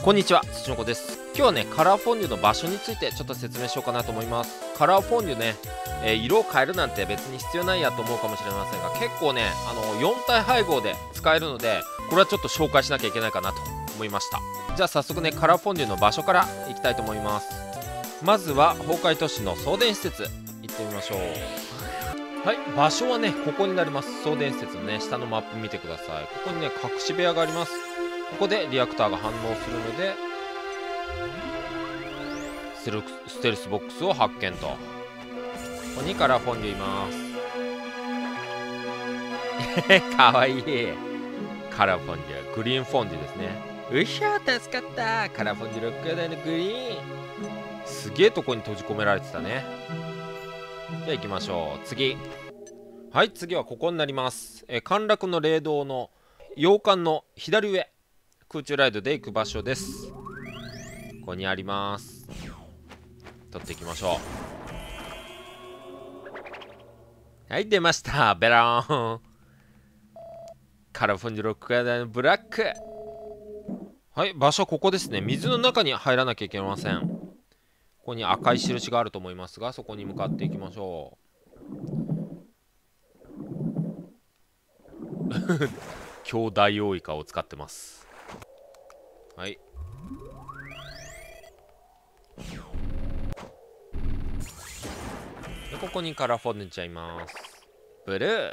こんにちは土の子です。今日はねカラーフォンデュの場所についてちょっと説明しようかなと思います。カラーフォンデュね、えー、色を変えるなんて別に必要ないやと思うかもしれませんが結構ねあの4体配合で使えるのでこれはちょっと紹介しなきゃいけないかなと思いました。じゃあ早速ねカラーフォンデュの場所からいきたいと思います。まずは崩壊都市の送電施設行ってみましょう。はい場所はねここになります。送電施設のね下のマップ見てください。ここにね隠し部屋があります。ここでリアクターが反応するのでスルステルスボックスを発見と。ここにカラフォンデュいます。かわいい。カラフォンデュグリーンフォンデュですね。うひゃ助かった。カラフォンデュロックダウンのグリーン。すげえとこに閉じ込められてたね。じゃあ行きましょう。次。はい次はここになります。え陥落の霊道の洋館の左上。空中ライドで行く場所です。ここにあります。取っていきましょう。はい出ました。ベローン。カラフォンジロックガーダのブラック。はい場所ここですね。水の中に入らなきゃいけません。ここに赤い印があると思いますがそこに向かっていきましょう。兄弟王イカを使ってます。はい。でここにカラフォルンちゃいます。ブルー。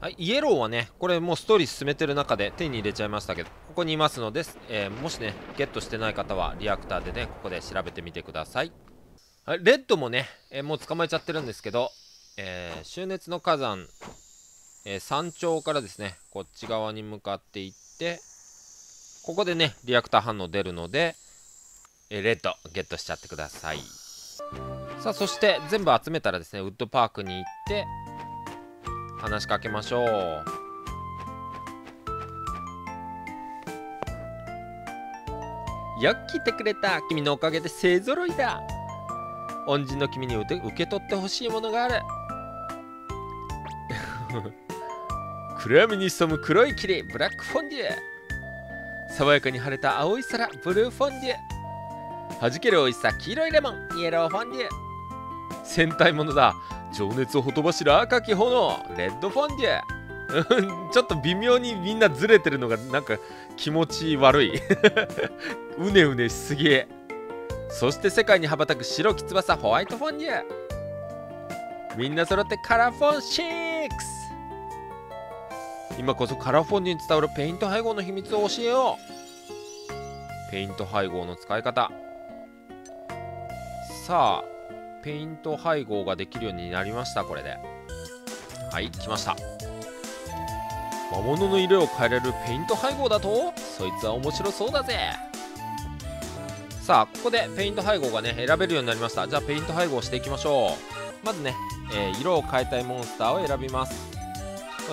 はいイエローはねこれもうストーリー進めてる中で手に入れちゃいましたけどここにいますので、えー、もしねゲットしてない方はリアクターでねここで調べてみてください。はいレッドもね、えー、もう捕まえちゃってるんですけど、えー、終熱の火山、え山頂からですねこっち側に向かっていってここでね、リアクター反応出るので、えレッドゲットしちゃってください。さあ、そして全部集めたらですね、ウッドパークに行って、話しかけましょう。よく来てくれた。君のおかげで勢ぞろいだ。恩人の君に受け取ってほしいものがある。暗闇に潜む黒い霧、ブラックフォンデュ。爽やかに晴れた青い空ブルーフォンデュ。弾ける美味しさ黄色いレモンイエローフォンデュ。戦隊ものだ。情熱をほとばしる赤き炎レッドフォンデュ。ちょっと微妙にみんなずれてるのがなんか気持ち悪い。うねうねしすぎ。そして世界に羽ばたく白き翼ホワイトフォンデュ。みんな揃ってカラフォン6今こそカラフォンデュに伝わるペイント配合の秘密を教えよう。ペイント配合の使い方。さあペイント配合ができるようになりましたこれで。はい来ました。魔物の色を変えられるペイント配合だと？そいつは面白そうだぜ。さあここでペイント配合がね選べるようになりました。じゃあペイント配合していきましょう。まずね、えー、色を変えたいモンスターを選びます。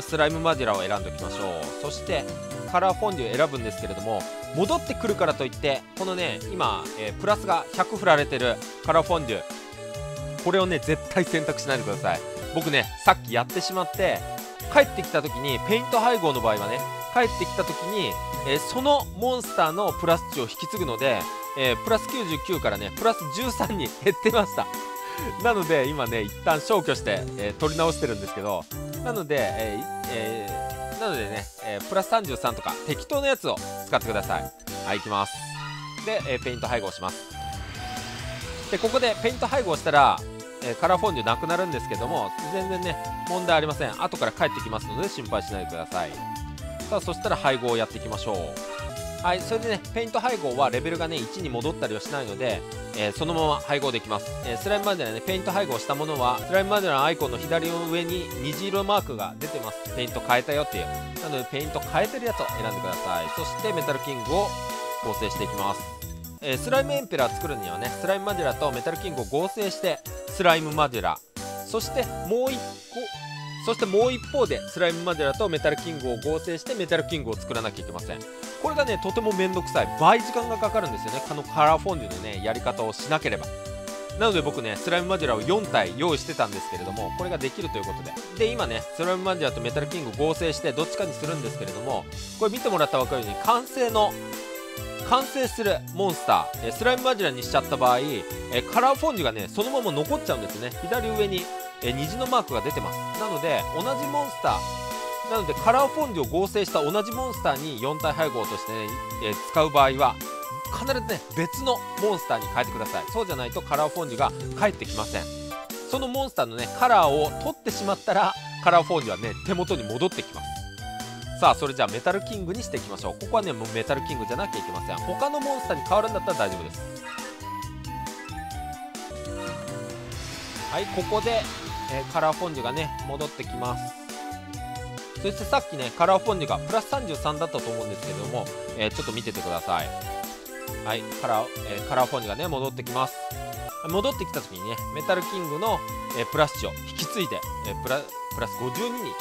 スライムマデュラを選んでおきましょう。そしてカラーフォンデュを選ぶんですけれども戻ってくるからといってこのね今、えー、プラスが100振られてるカラーフォンデュ。これをね絶対選択しないでください。僕ねさっきやってしまって帰ってきた時にペイント配合の場合はね帰ってきた時に、えー、そのモンスターのプラス値を引き継ぐので、えー、プラス99からねプラス13に減ってました。なので今ね一旦消去して、えー、取り直してるんですけどなので、えーえー、なのでね、えー、プラス33とか適当なやつを使ってください。はい行きます。で、え、ペイント配合します。でここでペイント配合したら、え、カラーフォンデュなくなるんですけども全然ね問題ありません。後から帰ってきますので心配しないでください。さあそしたら配合をやっていきましょう。はいそれでねペイント配合はレベルがね1に戻ったりはしないので、えー、そのまま配合できます、えー、スライムマデュラねペイント配合したものはスライムマデュラのアイコンの左の上に虹色マークが出てます。ペイント変えたよっていう。なのでペイント変えてるやつを選んでください。そしてメタルキングを合成していきます。えー、スライムエンペラー作るにはねスライムマデュラとメタルキングを合成してスライムマデュラそしてもう1個そしてもう一方でスライムマデュラとメタルキングを合成してメタルキングを作らなきゃいけません。これがねとても面倒くさい。倍時間がかかるんですよね。このカラーフォンデュのねやり方をしなければ。なので僕ねスライムマデュラを4体用意してたんですけれどもこれができるということで。で今ねスライムマデュラとメタルキング合成してどっちかにするんですけれどもこれ見てもらったら分かるように完成の完成するモンスター、えスライムマジラにしちゃった場合、えカラーフォンデュがねそのまま残っちゃうんですね。左上に、え虹のマークが出てます。なので同じモンスター。なのでカラーフォンデュを合成した同じモンスターに4体配合としてね、え使う場合は必ずね別のモンスターに変えてください。そうじゃないとカラーフォンデュが返ってきません。そのモンスターのねカラーを取ってしまったらカラーフォンデュはね手元に戻ってきます。さあそれじゃあメタルキングにしていきましょう。ここはねもうメタルキングじゃなきゃいけません。他のモンスターに変わるんだったら大丈夫です。はいここで、えー、カラーフォンデュがね戻ってきます。そしてさっきねカラーフォンデュがプラス33だったと思うんですけども、えー、ちょっと見ててください。はいカラー、えー、カラーフォンデュがね戻ってきます。戻ってきた時にねメタルキングの、えプラス値を引き継いで、えプラプラス52に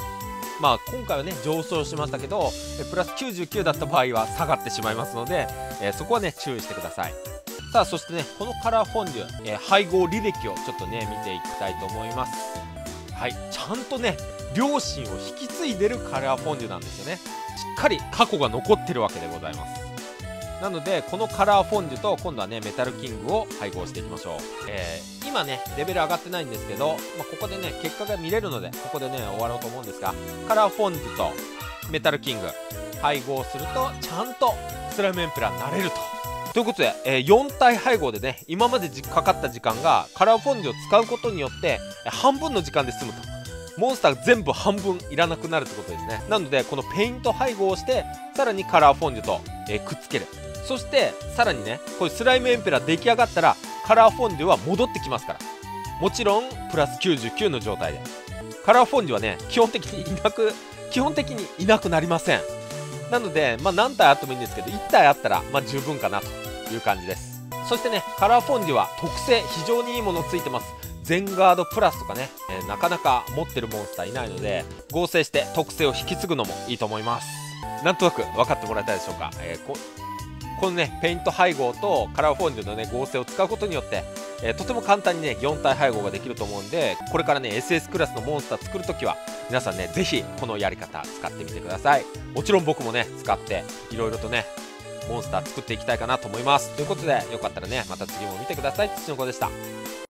まあ今回はね上昇しましたけどえプラス99だった場合は下がってしまいますので、え、そこはね注意してください。さあそしてねこのカラーフォンデュ、えー、配合履歴をちょっとね見ていきたいと思います。はいちゃんとね両親を引き継いでるカラーフォンデュなんですよね。しっかり過去が残ってるわけでございます。なのでこのカラーフォンデュと今度はねメタルキングを配合していきましょう、えー、今ねレベル上がってないんですけど、まあ、ここでね結果が見れるのでここでね終わろうと思うんですがカラーフォンデュとメタルキング配合するとちゃんとスライムエンペラーになれると。ということで、えー、4体配合でね今までかかった時間がカラーフォンデュを使うことによって半分の時間で済むと。モンスター全部半分いらなくなるってことですね。なのでこのペイント配合をしてさらにカラーフォンデュと、えー、くっつける。そしてさらにねこれスライムエンペラー出来上がったらカラーフォンデュは戻ってきますから。もちろんプラス99の状態で。カラーフォンデュはね基本的にいなく基本的にいなくなりません。なので、まあ、何体あってもいいんですけど1体あったら、まあ、十分かなという感じです。そしてねカラーフォンデュは特性非常にいいものついてます。全ガードプラスとかね、えー、なかなか持ってるモンスターいないので合成して特性を引き継ぐのもいいと思います。なんとなく分かってもらえたでしょうか、えー、このねペイント配合とカラーフォンデュのね合成を使うことによって、えー、とても簡単にね4体配合ができると思うんでこれからね SS クラスのモンスター作るときは皆さんねぜひこのやり方使ってみてください。もちろん僕もね使っていろいろとねモンスター作っていきたいかなと思います。ということでよかったらねまた次も見てください。土の子でした。